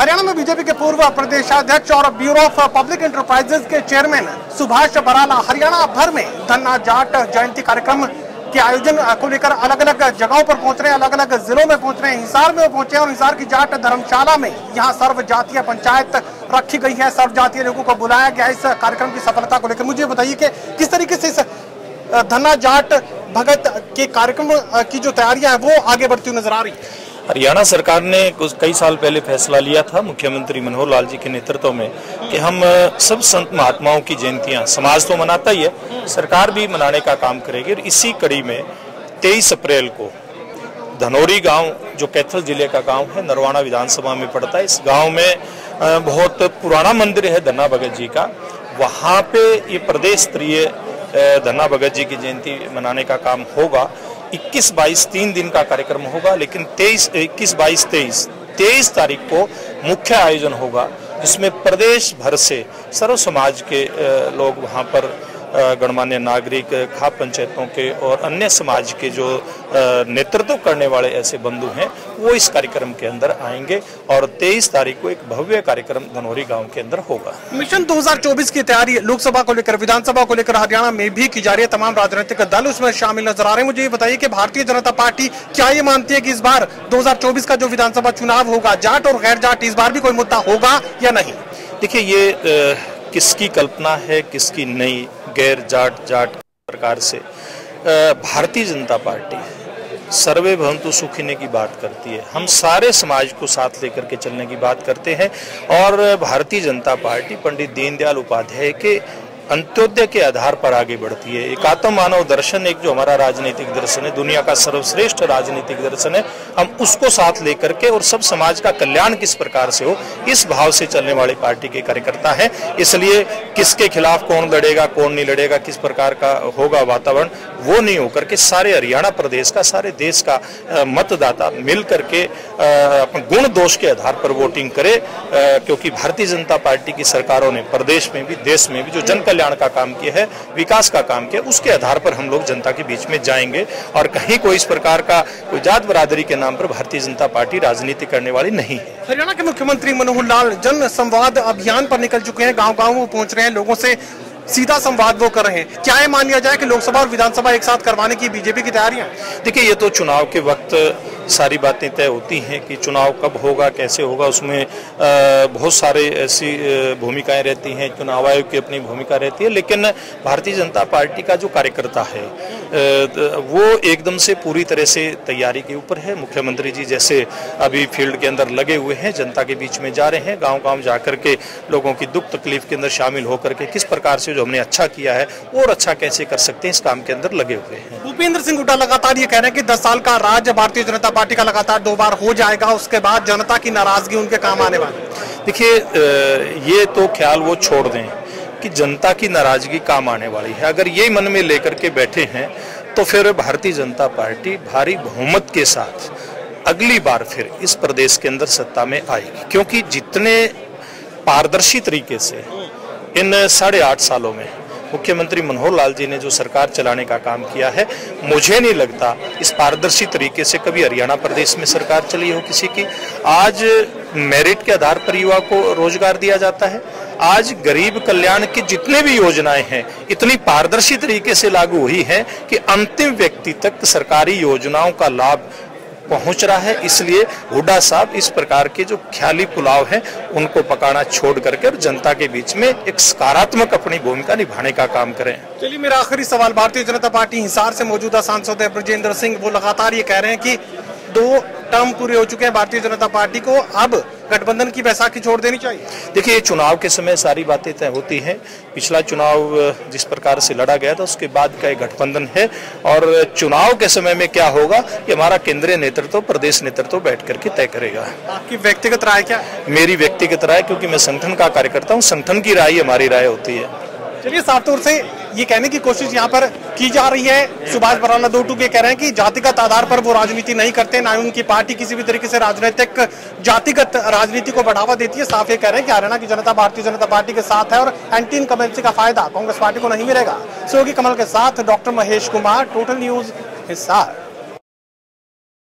हरियाणा में बीजेपी के पूर्व प्रदेशाध्यक्ष और ब्यूरो ऑफ़ पब्लिक इंटरप्राइजेज के चेयरमैन सुभाष बराला हरियाणा भर में धन्ना जाट जयंती कार्यक्रम के आयोजन को लेकर अलग अलग जगहों पर पहुँच रहे हैं अलग अलग जिलों में पहुँच रहे हैं, हिसार में पहुँचे हैं और हिसार की जाट धर्मशाला में यहाँ सर्व जातीय पंचायत रखी गई है सर्व जातीय लोगों को बुलाया गया इस कार्यक्रम की सफलता को लेकर। मुझे बताइए कि किस तरीके से इस धन्ना जाट भगत के कार्यक्रम की जो तैयारियाँ हैं, वो आगे बढ़ती हुई नज़र आ रही है? हरियाणा सरकार ने कुछ कई साल पहले फैसला लिया था, मुख्यमंत्री मनोहर लाल जी के नेतृत्व में, कि हम सब संत महात्माओं की जयंतियाँ समाज तो मनाता ही है, सरकार भी मनाने का काम करेगी और इसी कड़ी में 23 अप्रैल को धनौरी गाँव, जो कैथल ज़िले का गाँव है नरवाना विधानसभा में पड़ता है, इस गाँव में बहुत पुराना मंदिर है धन्ना भगत जी का। वहाँ पे ये प्रदेश स्तरीय धन्ना भगत जी की जयंती मनाने का काम होगा। 21 22 तीन दिन का कार्यक्रम होगा, लेकिन 23 21 22 23 23 तारीख को मुख्य आयोजन होगा, जिसमें प्रदेश भर से सर्व समाज के लोग वहाँ पर गणमान्य नागरिक खाप पंचायतों के और अन्य समाज के जो नेतृत्व करने वाले ऐसे बंधु हैं वो इस कार्यक्रम के अंदर आएँगे और 23 तारीख को एक भव्य कार्यक्रम धनौरी गाँव के अंदर होगा। मिशन 2024 की तैयारी लोकसभा को लेकर विधानसभा को लेकर हरियाणा में भी की जा रही है। तमाम राजनीतिक दल उसमें शामिल नज़र आ रहे हैं। मुझे ये बताइए कि भारतीय जनता पार्टी क्या ये मानती है कि इस बार दो हज़ार चौबीस का जो विधानसभा चुनाव होगा जाट और गैर जाट इस बार भी कोई मुद्दा होगा या नहीं? देखिए ये किसकी कल्पना है, किसकी नहीं गैर जाट जाट प्रकार से। भारतीय जनता पार्टी सर्वे भवंतु सुखीने की बात करती है। हम सारे समाज को साथ लेकर के चलने की बात करते हैं और भारतीय जनता पार्टी पंडित दीनदयाल उपाध्याय के अंत्योदय के आधार पर आगे बढ़ती है। एक आत्म मानव दर्शन, एक जो हमारा राजनीतिक दर्शन है, दुनिया का सर्वश्रेष्ठ राजनीतिक दर्शन है, हम उसको साथ लेकर के और सब समाज का कल्याण किस प्रकार से हो, इस भाव से चलने वाली पार्टी के कार्यकर्ता है। इसलिए किसके खिलाफ कौन लड़ेगा, कौन नहीं लड़ेगा, किस प्रकार का होगा वातावरण, वो नहीं होकर के सारे हरियाणा प्रदेश का, सारे देश का मतदाता मिल करके अपने गुण दोष के आधार पर वोटिंग करे क्योंकि भारतीय जनता पार्टी की सरकारों ने, प्रदेश में भी, देश में भी जो जन कल्याण का काम किया है विकास का काम किया उसके आधार पर हम लोग जनता के बीच में जाएँगे और कहीं कोई इस प्रकार का कोई जात बरादरी के नाम पर भारतीय जनता पार्टी राजनीति करने वाली नहीं है। हरियाणा के मुख्यमंत्री मनोहर लाल जन संवाद अभियान पर निकल चुके हैं गाँव गाँव पहुँच रहे हैं लोगों से सीधा संवाद वो कर रहे हैं। क्या ये मान लिया जाए कि लोकसभा और विधानसभा एक साथ करवाने की बीजेपी की तैयारियाँ देखिए ये तो चुनाव के वक्त सारी बातें तय होती हैं कि चुनाव कब होगा, कैसे होगा, उसमें बहुत सारे ऐसी भूमिकाएँ रहती हैं, चुनाव आयोग की अपनी भूमिका रहती है, लेकिन भारतीय जनता पार्टी का जो कार्यकर्ता है वो एकदम से पूरी तरह से तैयारी के ऊपर है। मुख्यमंत्री जी जैसे अभी फ़ील्ड के अंदर लगे हुए हैं, जनता के बीच में जा रहे हैं गाँव गाँव जा के लोगों की दुख तकलीफ़ के अंदर शामिल होकर के किस प्रकार से जो हमने अच्छा किया है, और अच्छा कैसे कर सकते हैं, इस काम के अंदर लगे हुए हैं। भूपेंद्र सिंह हुड्डा लगातार ये कह रहे हैं कि दस साल का राज्य भारतीय जनता पार्टी का लगातार दो बार हो जाएगा, उसके बाद जनता की नाराज़गी उनके काम आने वाली देखिए ये तो ख्याल वो छोड़ दें कि जनता की नाराज़गी काम आने वाली है। अगर ये मन में लेकर के बैठे हैं तो फिर भारतीय जनता पार्टी भारी बहुमत के साथ अगली बार फिर इस प्रदेश के अंदर सत्ता में आएगी। क्योंकि जितने पारदर्शी तरीके से इन साढ़े आठ सालों में मुख्यमंत्री मनोहर लाल जी ने जो सरकार चलाने का काम किया है, मुझे नहीं लगता इस पारदर्शी तरीके से कभी हरियाणा प्रदेश में सरकार चली हो किसी की। आज मेरिट के आधार पर युवा को रोज़गार दिया जाता है। आज गरीब कल्याण की जितने भी योजनाएँ हैं, इतनी पारदर्शी तरीके से लागू हुई है कि अंतिम व्यक्ति तक सरकारी योजनाओं का लाभ पहुँच रहा है, इसलिए हुडा साहब इस प्रकार के जो ख्याली पुलाव है, उनको पकाना छोड़ करके और जनता के बीच में एक सकारात्मक अपनी भूमिका निभाने का काम करें। चलिए, मेरा आखिरी सवाल, भारतीय जनता पार्टी हिसार से मौजूदा सांसद है, ब्रजेंद्र सिंह, वो लगातार ये कह रहे हैं कि दो टर्म पूरे हो चुके हैं भारतीय जनता पार्टी को अब गठबंधन की बैसाखी छोड़ देनी चाहिए। देखिए चुनाव के समय सारी बातें तय होती हैं। पिछला चुनाव जिस प्रकार से लड़ा गया था उसके बाद का एक गठबंधन है। और चुनाव के समय में क्या होगा ये हमारा केंद्रीय नेतृत्व प्रदेश नेतृत्व बैठ करके तय करेगा। आपकी व्यक्तिगत राय क्या मेरी व्यक्तिगत राय क्योंकि मैं संगठन का कार्यकर्ता हूँ संगठन की राय हमारी राय होती है। चलिए साफ़ तौर से ये कहने की कोशिश यहाँ पर की जा रही है। सुभाष बराना दोटू के कह रहे हैं कि जातिगत आधार पर वो राजनीति नहीं करते, ना उनकी पार्टी किसी भी तरीके से राजनीतिक, जातिगत राजनीति को बढ़ावा देती है। साफ़ ये कह रहे हैं कि हरियाणा की जनता भारतीय जनता पार्टी के साथ है और एंटी इनकमेंसी का फ़ायदा कांग्रेस पार्टी को नहीं मिलेगा। सोगी कमल के साथ doctor Mahesh Kumar total news हिस्सा